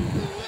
Thank you.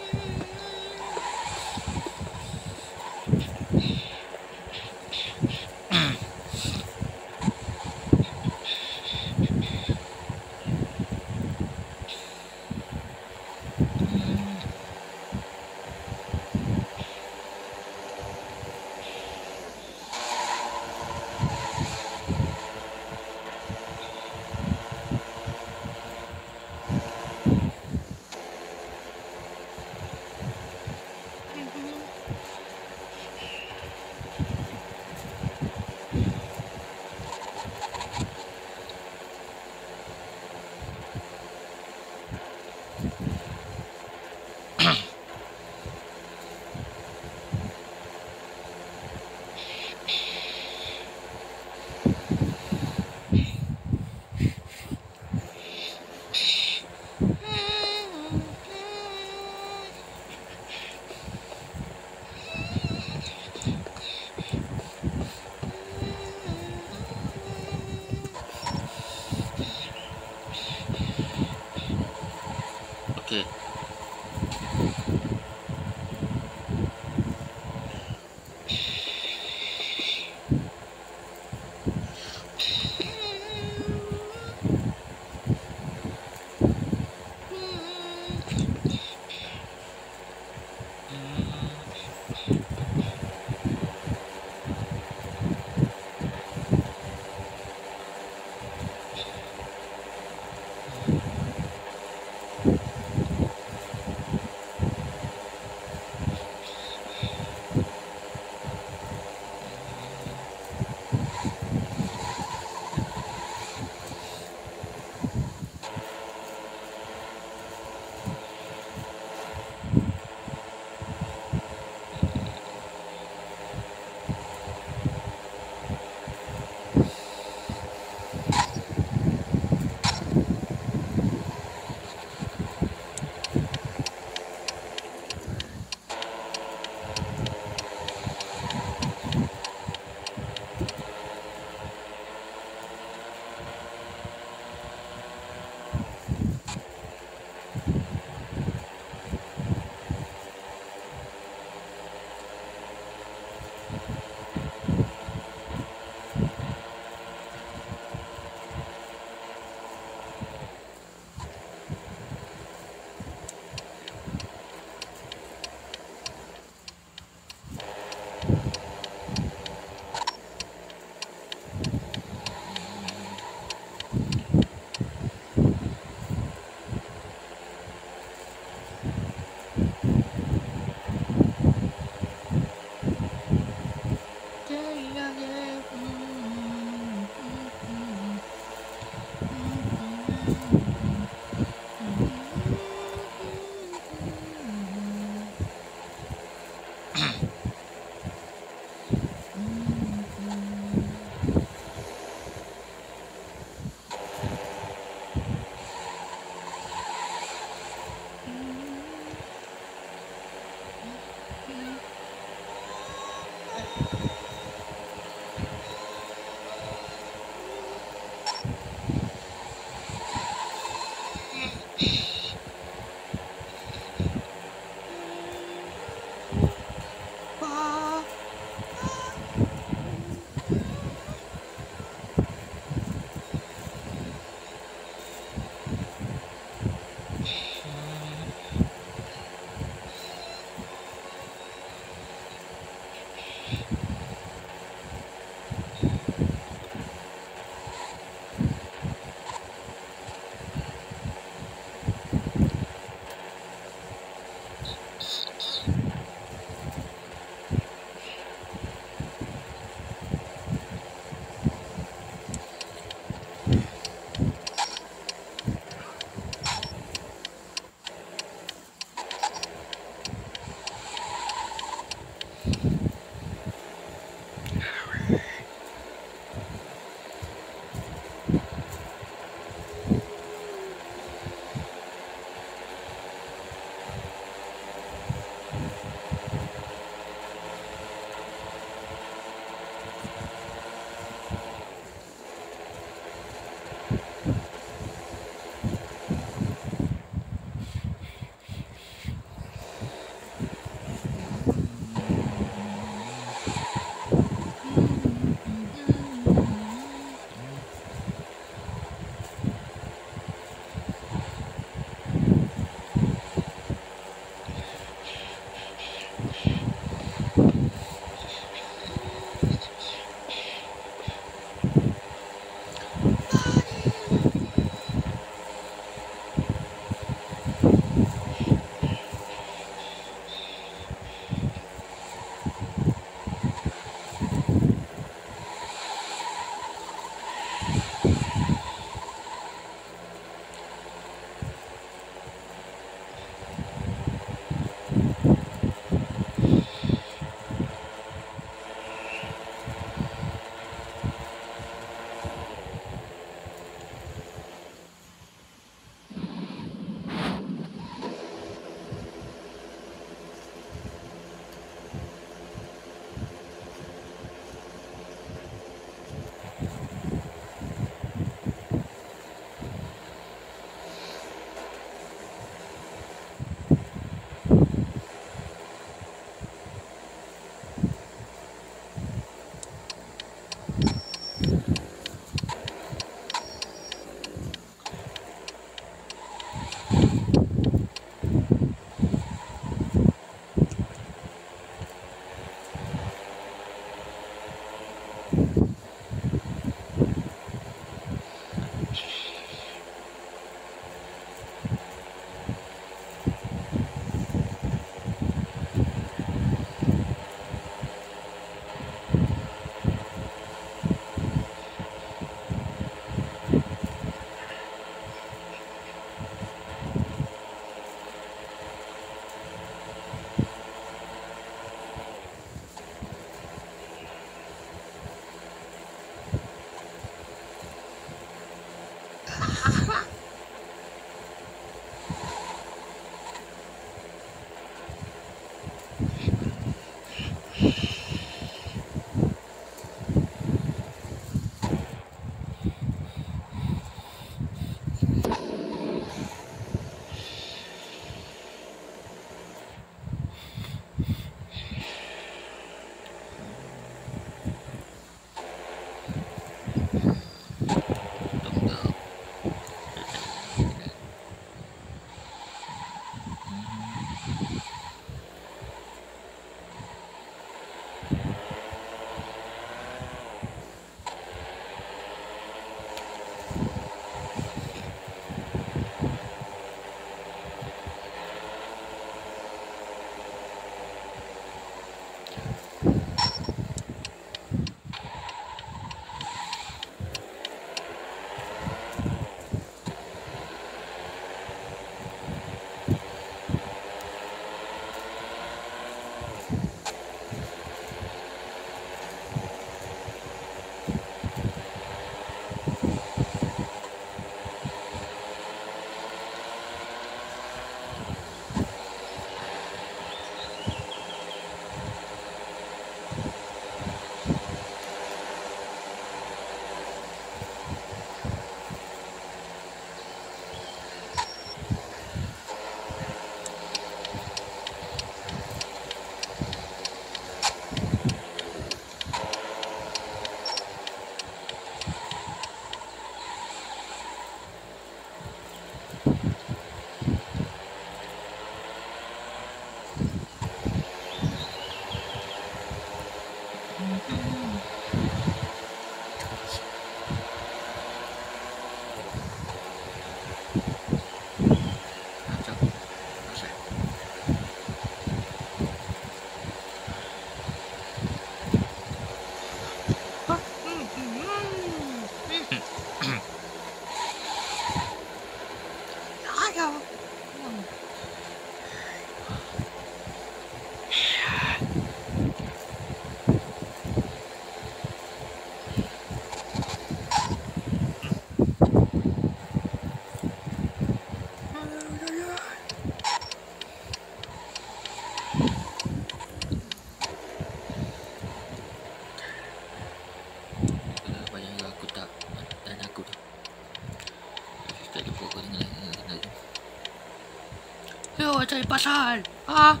上啊？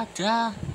ada.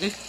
Eh